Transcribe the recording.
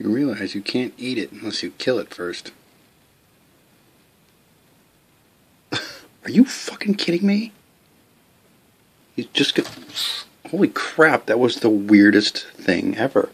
You realize you can't eat it unless you kill it first. Are you fucking kidding me? He's just gonna. Holy crap, that was the weirdest thing ever.